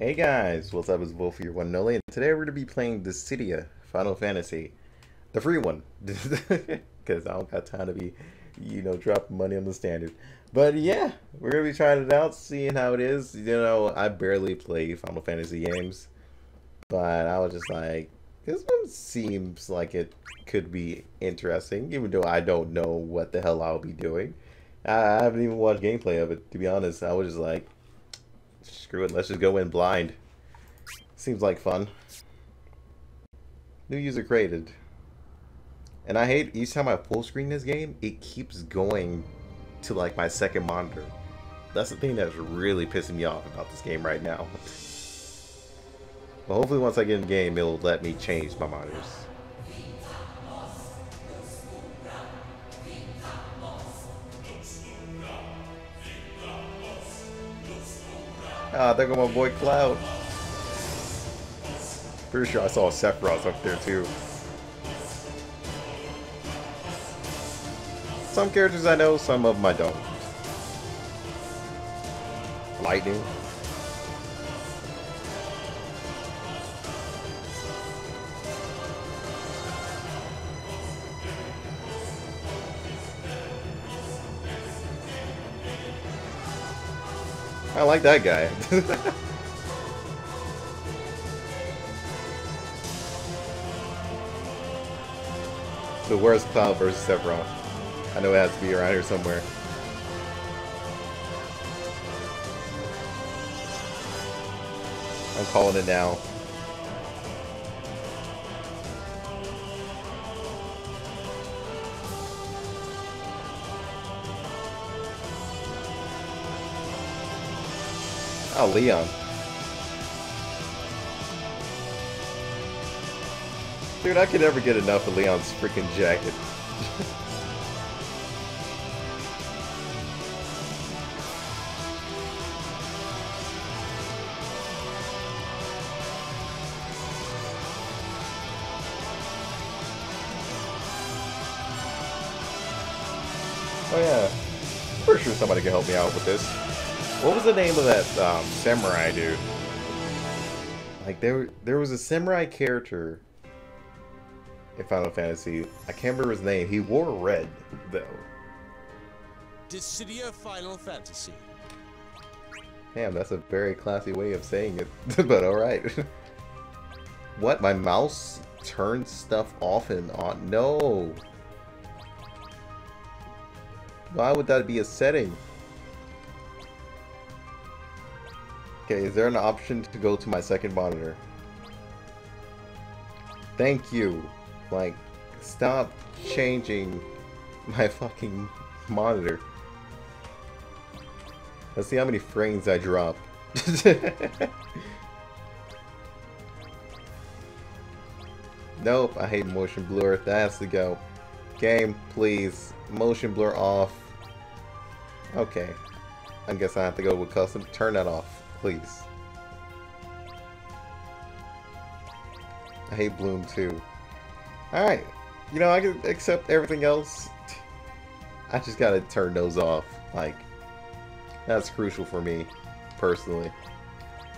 Hey guys, what's up? It's Volf here, one Noli, and today we're going to be playing Dissidia Final Fantasy, the free one, because I don't got time to be, you know, dropping money on the standard. But yeah, we're going to be trying it out, seeing how it is. You know, I barely play Final Fantasy games, but I was just like, this one seems like it could be interesting, even though I don't know what the hell I'll be doing. I haven't even watched gameplay of it, to be honest. I was just like, screw it, let's just go in blind. Seems like fun. New user created. And I hate each time I full screen this game, it keeps going to like my second monitor. That's the thing that's really pissing me off about this game right now. but hopefully once I get in game, it'll let me change my monitors. Ah, there go my boy Cloud. Pretty sure I saw Sephiroth up there too. Some characters I know, some of them I don't. Lightning. I like that guy. the worst Cloud versus Sephiroth. I know it has to be around here somewhere. I'm calling it now. Oh, Leon. Dude, I could never get enough of Leon's freaking jacket. oh yeah. Pretty sure somebody can help me out with this. What was the name of that um, samurai dude? Like there, there was a samurai character in Final Fantasy. I can't remember his name. He wore red though. Dissidia Final Fantasy. Damn, that's a very classy way of saying it. but all right. what? My mouse turns stuff off and on? No. Why would that be a setting? Okay, is there an option to go to my second monitor? Thank you. Like, stop changing my fucking monitor. Let's see how many frames I drop. nope, I hate motion blur. That has to go. Game, please. Motion blur off. Okay. I guess I have to go with custom. Turn that off please. I hate Bloom too. Alright, you know, I can accept everything else. I just gotta turn those off. Like, that's crucial for me, personally.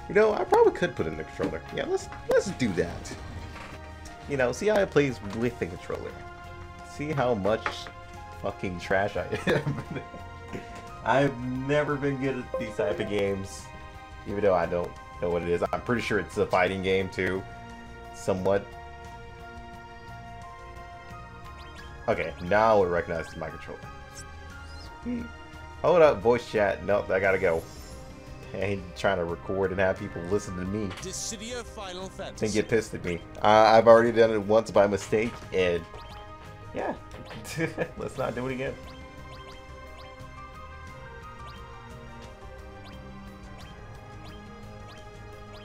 You know, I probably could put in the controller. Yeah, let's let's do that. You know, see how it plays with the controller. See how much fucking trash I am. I've never been good at these type of games. Even though I don't know what it is. I'm pretty sure it's a fighting game too. Somewhat. Okay, now it recognizes my controller. Sweet. Hold up, voice chat. Nope, I gotta go. I ain't trying to record and have people listen to me. And get pissed at me. Uh, I've already done it once by mistake, and yeah, let's not do it again.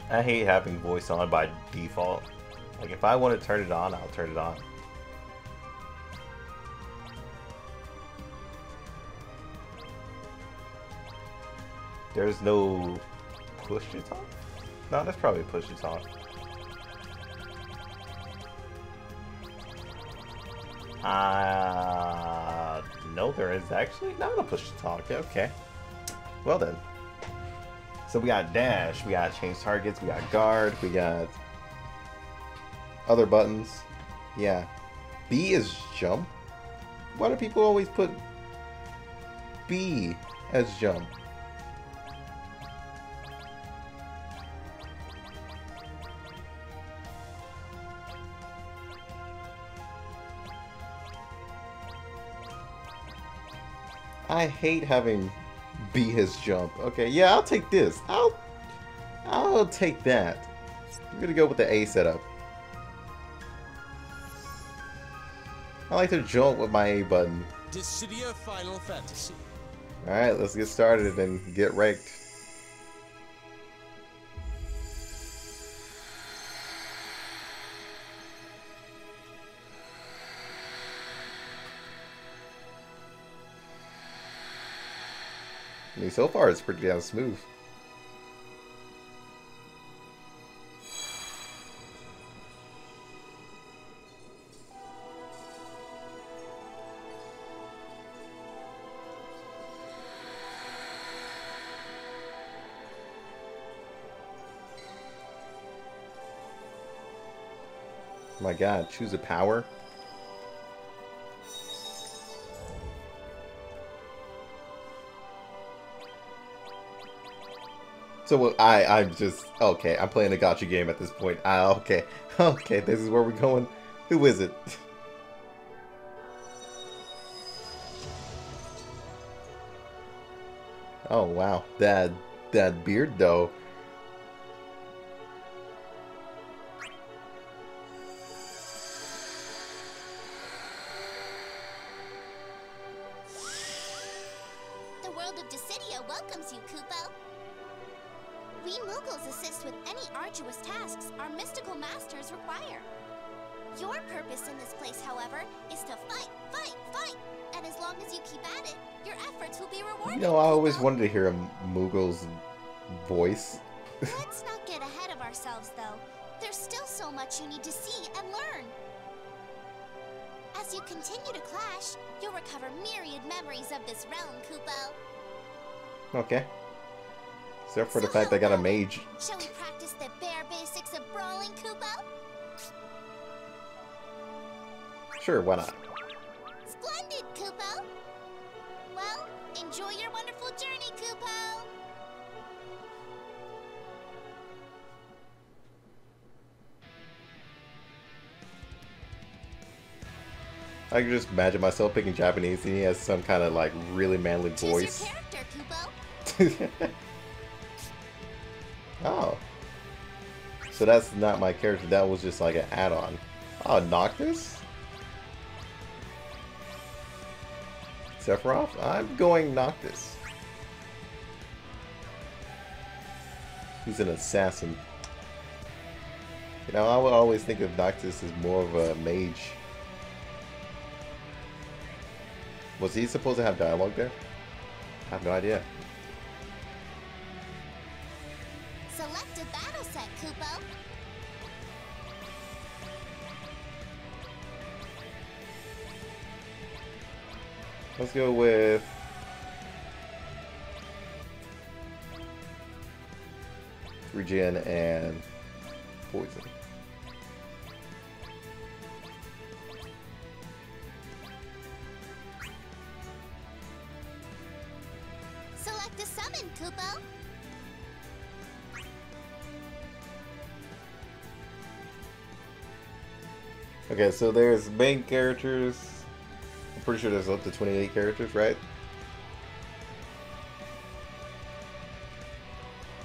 I hate having voice on by default. Like, if I want to turn it on, I'll turn it on. There's no push to talk? No, that's probably push to talk. Uh, no, there is actually not a push to talk. Okay. Well then. So we got dash, we got change targets, we got guard, we got other buttons. Yeah. B is jump. Why do people always put B as jump? I hate having B his jump. Okay, yeah, I'll take this. I'll I'll take that. I'm gonna go with the A setup. I like to jump with my A button. Dissidia Final Fantasy. Alright, let's get started and get wrecked. So far it's pretty damn smooth. My god, choose a power? So I, I'm just, okay, I'm playing a gacha game at this point. Ah, okay, okay, this is where we're going. Who is it? oh, wow. That, that beard, though. The world of Dissidia welcomes you, Kupo. We Moogles assist with any arduous tasks our mystical masters require. Your purpose in this place, however, is to fight, fight, fight! And as long as you keep at it, your efforts will be rewarded. You know, I always wanted to hear a Moogle's voice. Let's not get ahead of ourselves, though. There's still so much you need to see and learn. As you continue to clash, you'll recover myriad memories of this realm, Kupo. Okay. Except for the fact I got a how about it? mage. Shall we practice the bare basics of brawling, Kupo? Sure, why not? Splendid, Kupo! Well, enjoy your wonderful journey, Kupo! I can just imagine myself picking Japanese and he has some kind of like really manly Choose voice. oh. So that's not my character, that was just like an add-on. Oh, Noctis? Sephiroth? I'm going Noctis. He's an assassin. You know, I would always think of Noctis as more of a mage. Was he supposed to have dialogue there? I have no idea. Let's go with regen and poison. Select a summon, Kupo. Okay, so there's main characters. Pretty sure there's up to 28 characters, right?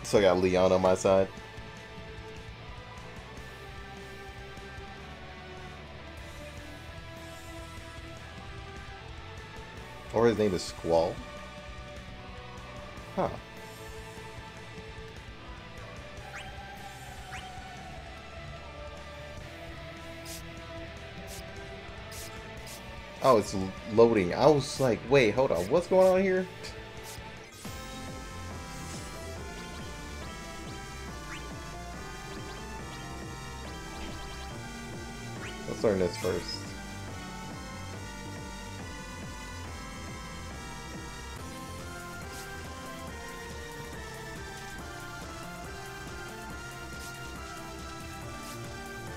So I got Leon on my side. Or his name is Squall. Huh. Oh, it's loading. I was like, wait, hold on. What's going on here? Let's learn this first.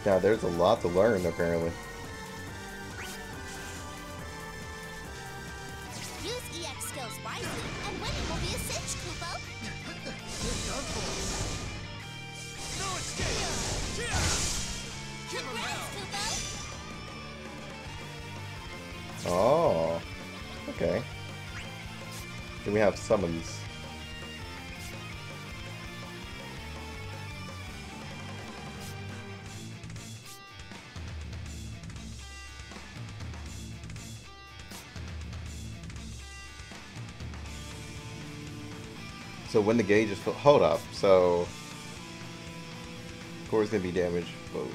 Now, there's a lot to learn, apparently. Then we have summons. So when the gauge is full, hold up. So core's gonna be damaged. Whoa.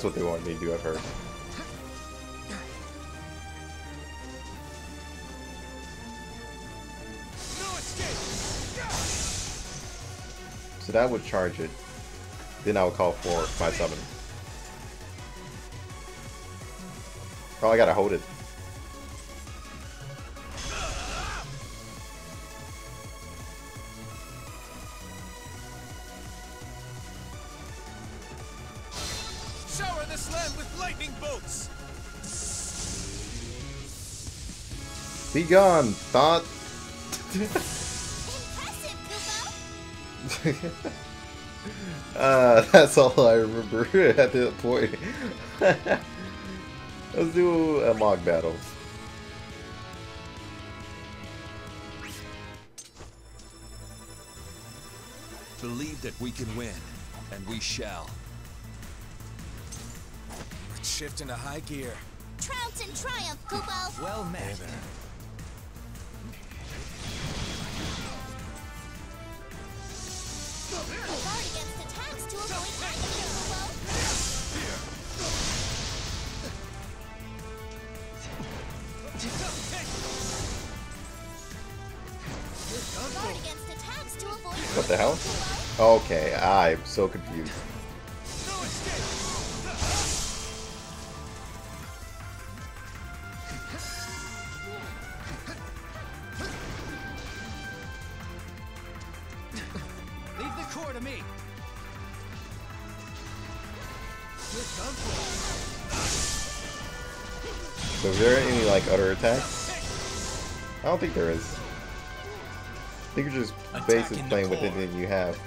That's what they wanted me to do, heard. No! So that would charge it. Then I would call for my summon. Oh, I gotta hold it. Be gone, thought. Uh, that's all I remember at that point. Let's do a mock battle. Believe that we can win, and we shall. Let's shift into high gear. Trounce in triumph, Kupo. Well met. Guard Okay, I'm so confused. Leave the core to me. You're done for! So is there any like other attacks? I don't think there is. I think you're just basically playing with core. anything you have.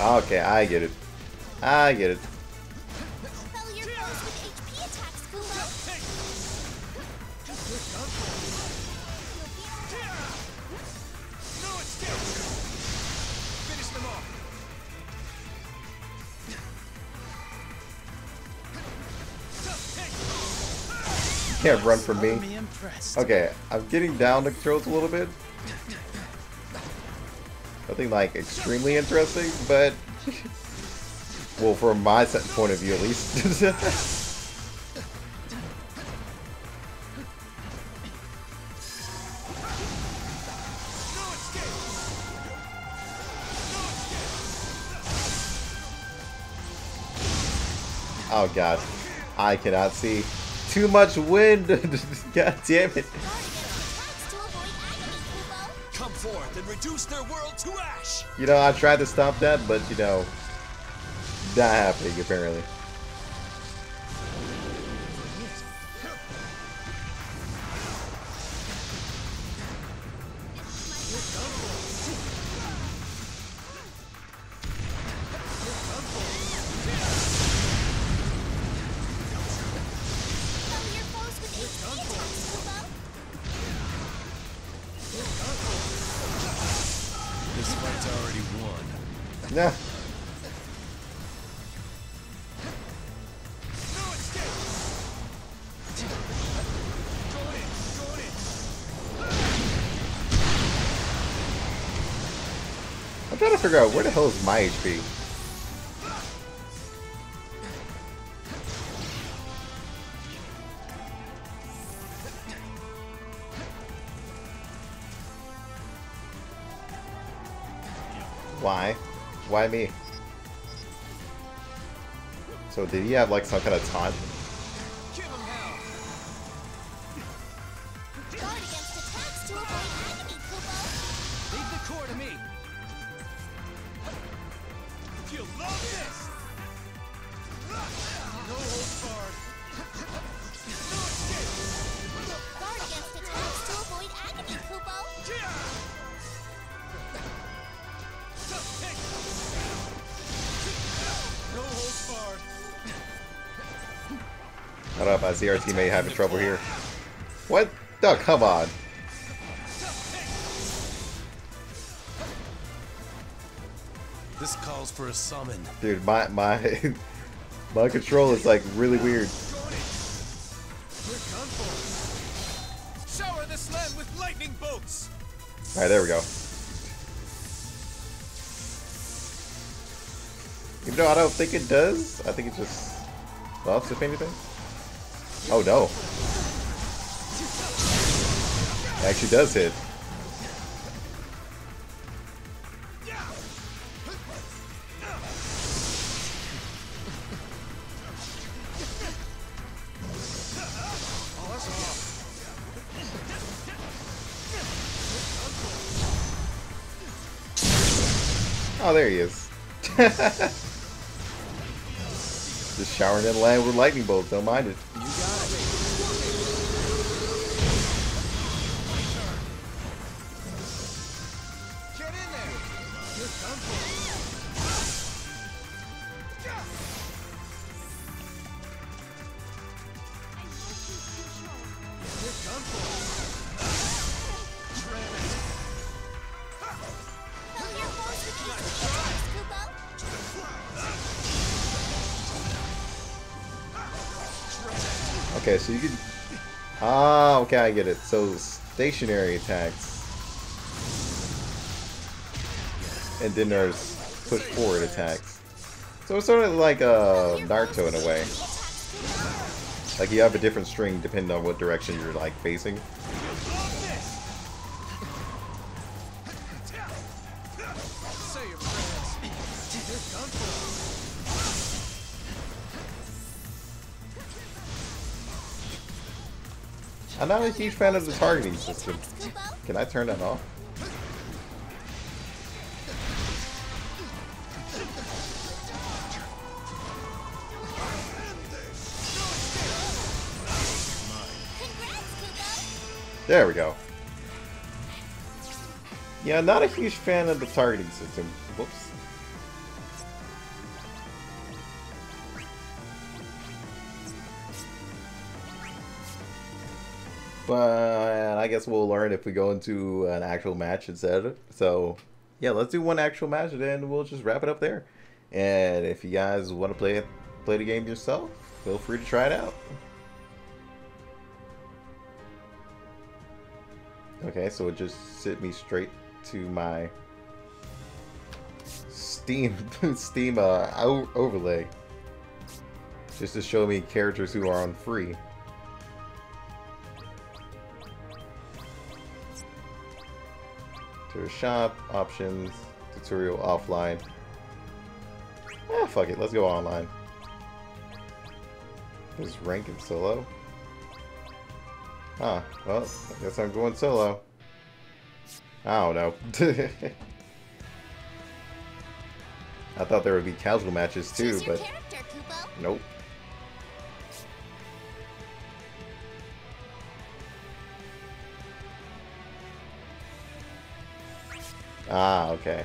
Okay, I get it. I get it. Repel your foes with HP attacks, Kupo. No escape! Finish them off! Can't run from me. Me. Okay, I'm getting down the controls a little bit. Like extremely interesting, but well, from my point of view at least. Oh god, I cannot see. Too much wind. god damn it. Forth and reduce their world to ash. You know, I tried to stop that, but you know, not happening, apparently. I'm trying to figure out where the hell is my HP? Why? Why me? So did he have like some kind of taunt? Hold up, I see our teammate having trouble here. What? Oh, come on. This calls for a summon. Dude, my my my control is like really weird. Going in. We're done for. Shower this land with lightning bolts. Alright, there we go. Even though I don't think it does, I think it just buffs if anything. Oh no. It actually does hit. Oh, there he is. Just showering in land with lightning bolts, don't mind it. So you can. Ah, okay, I get it. So stationary attacks, and then there's push forward attacks. So it's sort of like uh, Naruto in a way. Like you have a different string depending on what direction you're like facing. I'm not a huge fan of the targeting system. Can I turn that off? There we go. Yeah, not a huge fan of the targeting system. Whoops. But I guess we'll learn if we go into an actual match instead. So, yeah, let's do one actual match and then we'll just wrap it up there. And if you guys want to play it, play the game yourself, feel free to try it out. Okay, so it just sent me straight to my Steam Steam uh, overlay, just to show me characters who are on free. Shop options, tutorial offline. Ah, fuck it, let's go online. Is rank in solo? Ah, well, I guess I'm going solo. I don't know. I thought there would be casual matches too, but nope. Ah, okay.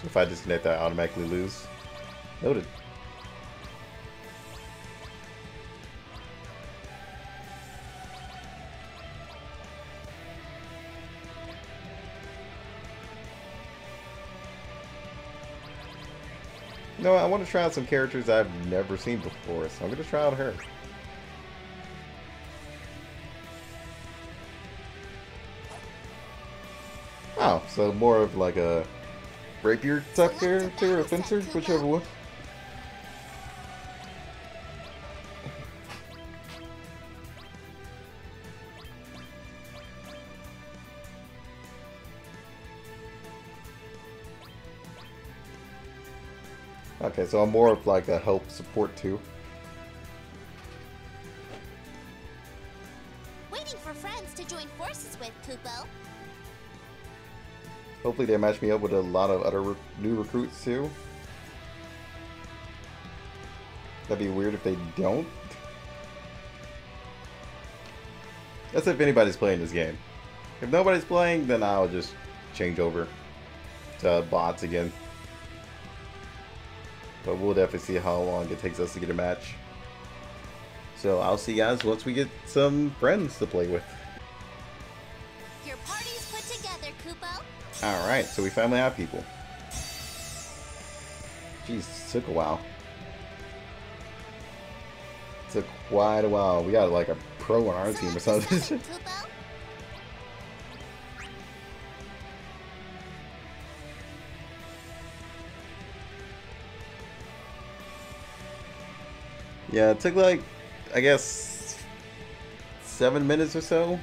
So if I disconnect, that, I automatically lose. Noted. No, I want to try out some characters I've never seen before, so I'm going to try out her. Oh, so more of like a rapier type character or fencer, whichever one. Okay, so I'm more of like a help support too. Hopefully they match me up with a lot of other new recruits too. That'd be weird if they don't. That's if anybody's playing this game. If nobody's playing, then I'll just change over to bots again. But we'll definitely see how long it takes us to get a match. So I'll see you guys once we get some friends to play with. Your party's put together, Kupo. Alright, so we finally have people. Jeez, took a while. Took quite a while. We got like a pro on our team or something. yeah, it took like, I guess, seven minutes or so.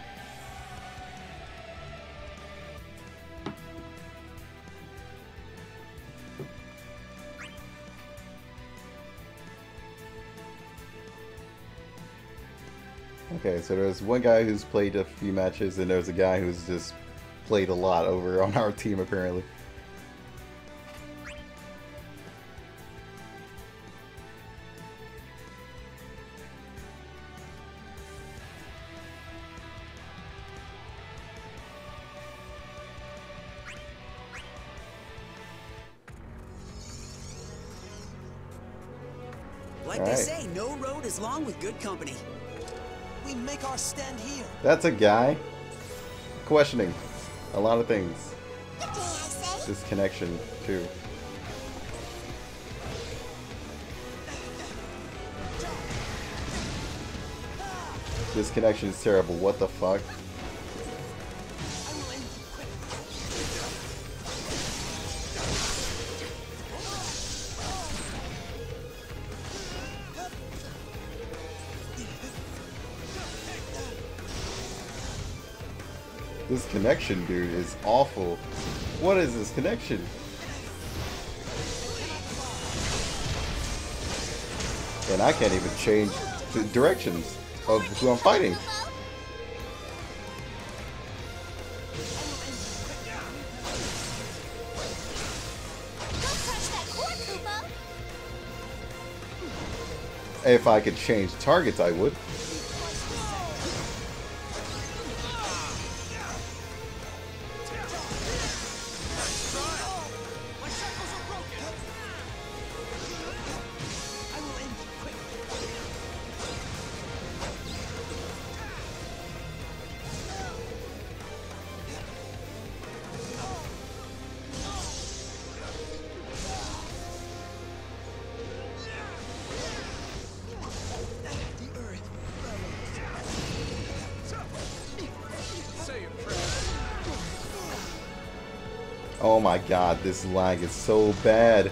Okay, so there's one guy who's played a few matches, and there's a guy who's just played a lot over on our team apparently. Like Alright. they say, no road is long with good company. We make our stand here. That's a guy questioning a lot of things. Good day, I say. This connection, too. This connection is terrible. What the fuck? Connection, dude, is awful. What is this connection? And I can't even change the directions of who I'm fighting. If I could change targets, I would. Oh my god, this lag is so bad.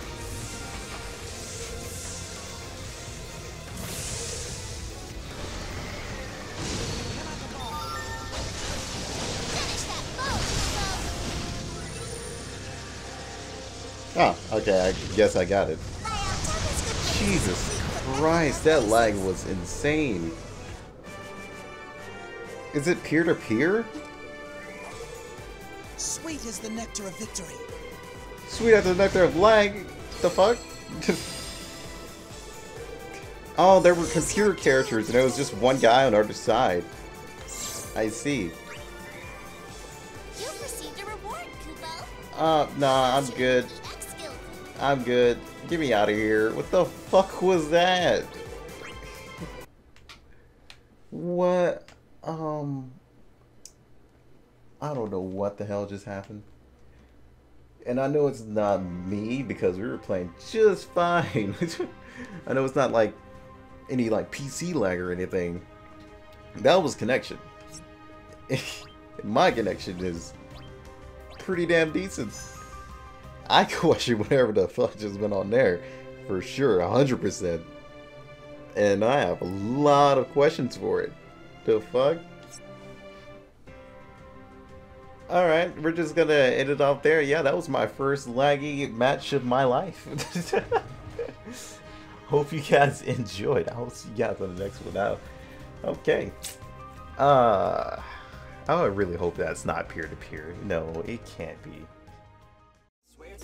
okay, I guess I got it. Kupo. My Altamas could Jesus Christ, that lag was insane. Is it peer-to-peer? Sweet is the nectar of victory. Sweet as the nectar of lag. The fuck? oh, there were computer characters and it was just one guy on the other side. I see. You've received a reward, Kupo. Uh, nah, I'm good. I'm good. Get me out of here. What the fuck was that? what? Um. I don't know what the hell just happened. And I know it's not me because we were playing just fine. I know it's not like any like PC lag or anything. That was connection. My connection is pretty damn decent. I question whatever the fuck just went on there for sure, 100%. And I have a lot of questions for it. The fuck? Alright, we're just gonna end it off there. Yeah, that was my first laggy match of my life. Hope you guys enjoyed. I'll see you guys on the next one out. Okay. Uh, I really hope that's not peer-to-peer. No, it can't be.